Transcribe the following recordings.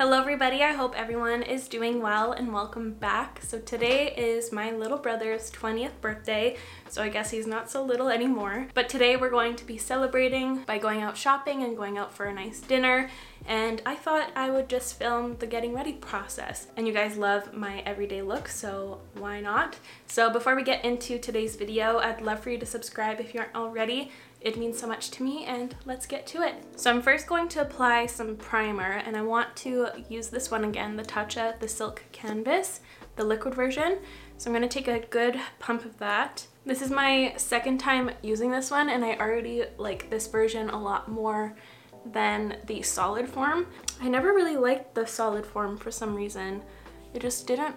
Hello everybody, I hope everyone is doing well and welcome back. So today is my little brother's 20th birthday, so I guess he's not so little anymore. But today we're going to be celebrating by going out shopping and going out for a nice dinner and I thought I would just film the getting ready process. And you guys love my everyday look, so why not? So before we get into today's video, I'd love for you to subscribe if you aren't already. It means so much to me and let's get to it. So I'm first going to apply some primer and I want to use this one again, the Tatcha The Silk Canvas, the liquid version. So I'm gonna take a good pump of that. This is my second time using this one and I already like this version a lot more than the solid form. I never really liked the solid form for some reason. It just didn't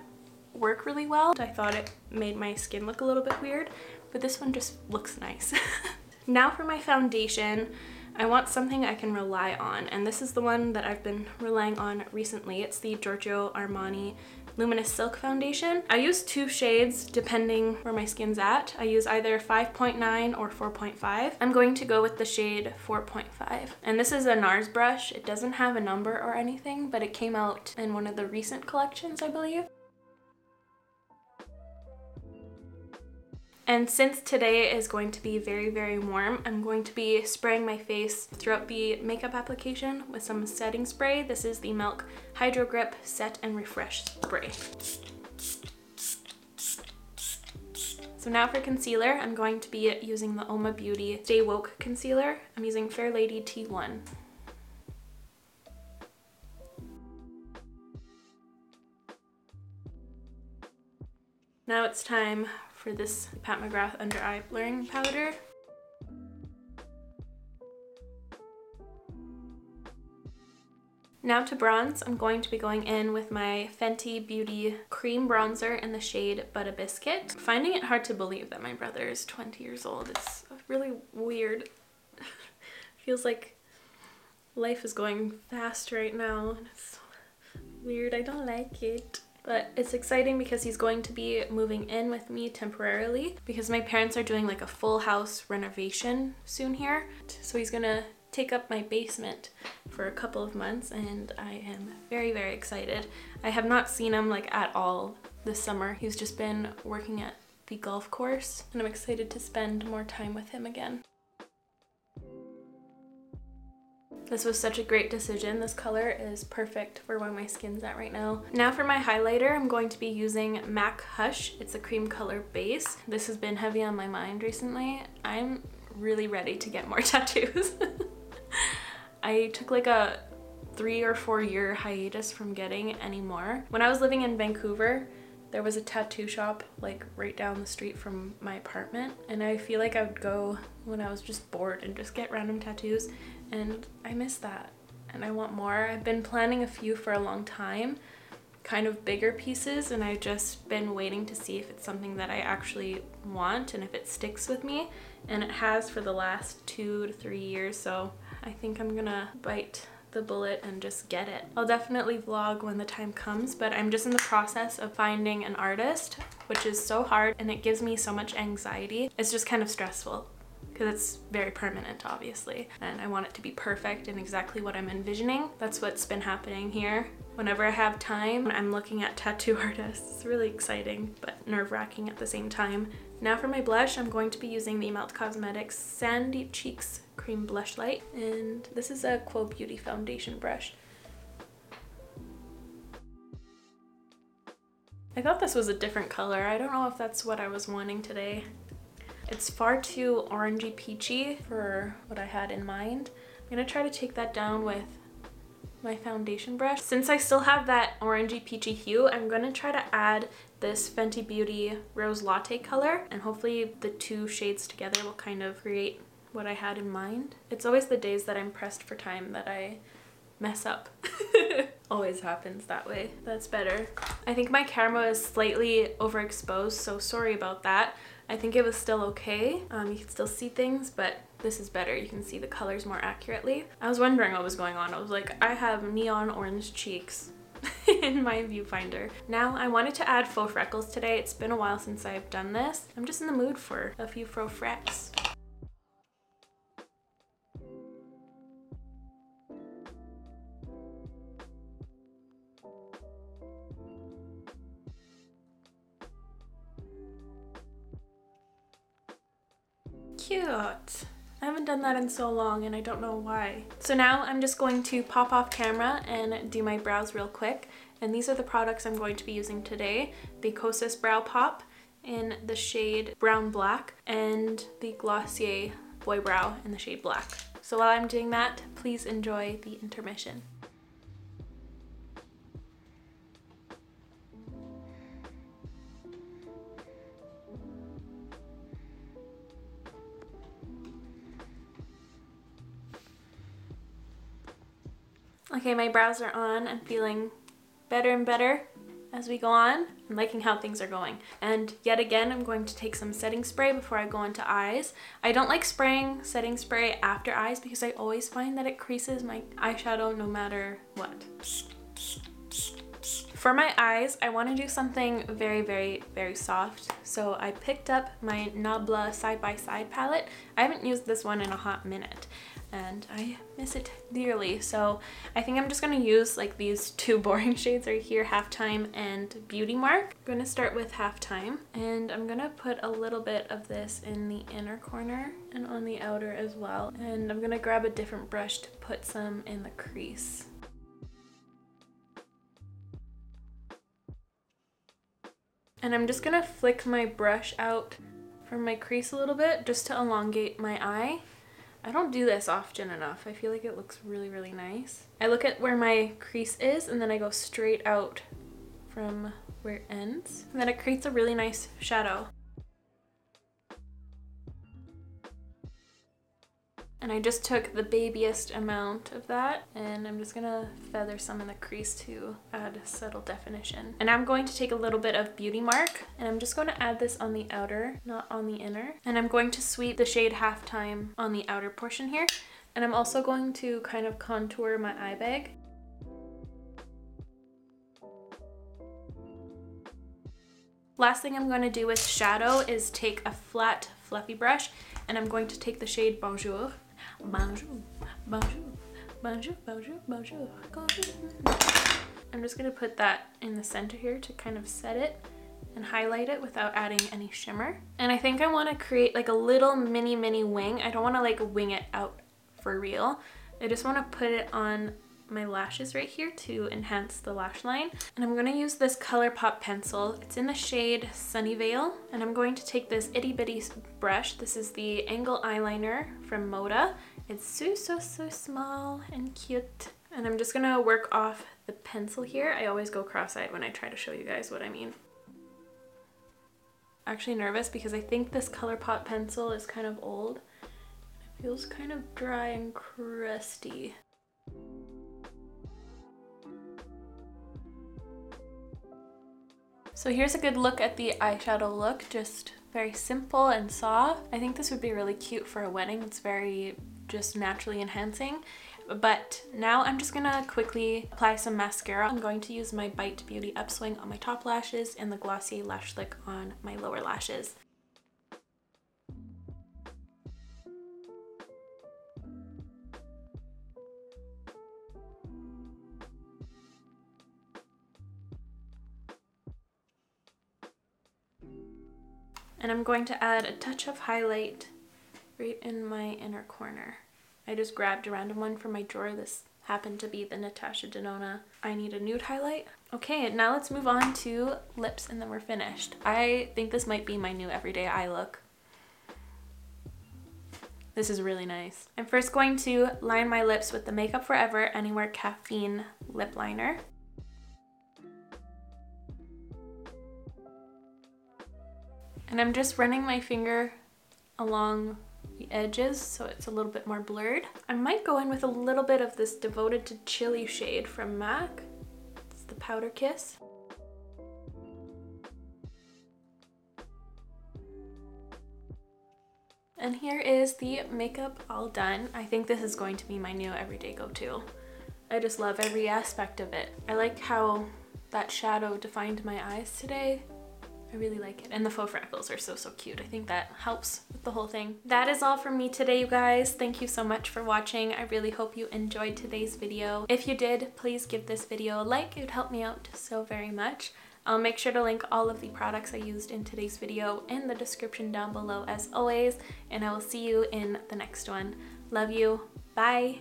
work really well. I thought it made my skin look a little bit weird, but this one just looks nice. Now for my foundation, I want something I can rely on, and this is the one that I've been relying on recently. It's the Giorgio Armani Luminous Silk Foundation. I use two shades depending where my skin's at. I use either 5.9 or 4.5. I'm going to go with the shade 4.5. And this is a NARS brush. It doesn't have a number or anything, but it came out in one of the recent collections, I believe. And since today is going to be very, very warm, I'm going to be spraying my face throughout the makeup application with some setting spray. This is the Milk Hydro Grip Set and Refresh Spray. So now for concealer, I'm going to be using the UOMA Beauty Stay Woke Concealer. I'm using Fair Lady T1. Now it's time for this Pat McGrath Under Eye Blurring Powder. Now to bronze, I'm going to be going in with my Fenty Beauty Cream Bronzer in the shade Butter Biscuit. Finding it hard to believe that my brother is 20 years old. It's really weird. Feels like life is going fast right now. It's weird. I don't like it. But it's exciting because he's going to be moving in with me temporarily because my parents are doing like a full house renovation soon here. So he's gonna take up my basement for a couple of months and I am very, very excited. I have not seen him like at all this summer. He's just been working at the golf course and I'm excited to spend more time with him again. This was such a great decision. This color is perfect for where my skin's at right now. Now for my highlighter, I'm going to be using MAC Hush. It's a cream color base. This has been heavy on my mind recently. I'm really ready to get more tattoos. I took like a three or four year hiatus from getting any more. When I was living in Vancouver, there was a tattoo shop like right down the street from my apartment and I feel like I would go when I was just bored and just get random tattoos and I miss that and I want more. I've been planning a few for a long time, kind of bigger pieces, and I've just been waiting to see if it's something that I actually want and if it sticks with me. And it has for the last two to three years, so I think I'm gonna bite the bullet and just get it. I'll definitely vlog when the time comes, but I'm just in the process of finding an artist, which is so hard and it gives me so much anxiety. It's just kind of stressful because it's very permanent obviously and I want it to be perfect and exactly what I'm envisioning. That's what's been happening here. Whenever I have time, I'm looking at tattoo artists. It's really exciting but nerve-wracking at the same time. Now for my blush, I'm going to be using the Melt Cosmetics Sandy Cheeks Cream Blush Light and this is a Quo Beauty foundation brush. I thought this was a different color. I don't know if that's what I was wanting today. It's far too orangey peachy for what I had in mind. I'm gonna try to take that down with my foundation brush. Since I still have that orangey peachy hue, I'm gonna try to add this Fenty Beauty Rose Latte color and hopefully the two shades together will kind of create what I had in mind. It's always the days that I'm pressed for time that I mess up. Always happens that way. That's better. I think my camera is slightly overexposed, so sorry about that. I think it was still okay. Um, you can still see things, but this is better. You can see the colors more accurately. I was wondering what was going on. I was like, I have neon orange cheeks in my viewfinder. Now I wanted to add faux freckles today. It's been a while since I've done this. I'm just in the mood for a few faux freckles. Cute. I haven't done that in so long and I don't know why. So now I'm just going to pop off camera and do my brows real quick. And these are the products I'm going to be using today. The Kosas Brow Pop in the shade Brown Black and the Glossier Boy Brow in the shade Black. So while I'm doing that, please enjoy the intermission. Okay, my brows are on. I'm feeling better and better as we go on. I'm liking how things are going. And yet again, I'm going to take some setting spray before I go into eyes. I don't like spraying setting spray after eyes because I always find that it creases my eyeshadow no matter what. For my eyes, I want to do something very, very, very soft. So I picked up my Nabla Side by Side palette. I haven't used this one in a hot minute and I miss it dearly. So I think I'm just gonna use like these two boring shades right here, Halftime and Beauty Mark. I'm gonna start with Halftime and I'm gonna put a little bit of this in the inner corner and on the outer as well. And I'm gonna grab a different brush to put some in the crease. And I'm just gonna flick my brush out from my crease a little bit just to elongate my eye. I don't do this often enough. I feel like it looks really, really nice. I look at where my crease is and then I go straight out from where it ends. And then it creates a really nice shadow. And I just took the babyest amount of that and I'm just gonna feather some in the crease to add subtle definition. And I'm going to take a little bit of Beauty Mark and I'm just to add this on the outer, not on the inner. And I'm going to sweep the shade Halftime on the outer portion here. And I'm also going to kind of contour my eye bag. Last thing I'm going to do with shadow is take a flat fluffy brush and I'm going to take the shade Bonjour Bonjour, bonjour, bonjour, bonjour, bonjour. I'm just gonna put that in the center here to kind of set it and highlight it without adding any shimmer. And I think I wanna create like a little mini, mini wing. I don't wanna like wing it out for real. I just wanna put it on my lashes right here to enhance the lash line. And I'm gonna use this ColourPop pencil. It's in the shade Sunnyvale. And I'm going to take this itty bitty brush. This is the Angle Eyeliner from Moda. It's so, so, so small and cute. And I'm just gonna work off the pencil here. I always go cross-eyed when I try to show you guys what I mean. Actually nervous because I think this ColourPop pencil is kind of old. It feels kind of dry and crusty. So here's a good look at the eyeshadow look, just very simple and soft. I think this would be really cute for a wedding. It's very just naturally enhancing. But now I'm just gonna quickly apply some mascara. I'm going to use my Bite Beauty Upswing on my top lashes and the Glossier Lash Slick on my lower lashes. And I'm going to add a touch of highlight right in my inner corner. I just grabbed a random one from my drawer. This happened to be the Natasha Denona I Need a Nude highlight. Okay, now let's move on to lips and then we're finished. I think this might be my new everyday eye look. This is really nice. I'm first going to line my lips with the Makeup Forever Anywhere Caffeine Lip Liner. And I'm just running my finger along the edges so it's a little bit more blurred. I might go in with a little bit of this Devoted to Chili shade from MAC. It's the Powder Kiss. And here is the makeup all done. I think this is going to be my new everyday go-to. I just love every aspect of it. I like how that shadow defined my eyes today. I really like it. And the faux freckles are so, so cute. I think that helps the whole thing. That is all from me today, you guys. Thank you so much for watching. I really hope you enjoyed today's video. If you did, please give this video a like. It would help me out so very much. I'll make sure to link all of the products I used in today's video in the description down below as always, and I will see you in the next one. Love you. Bye.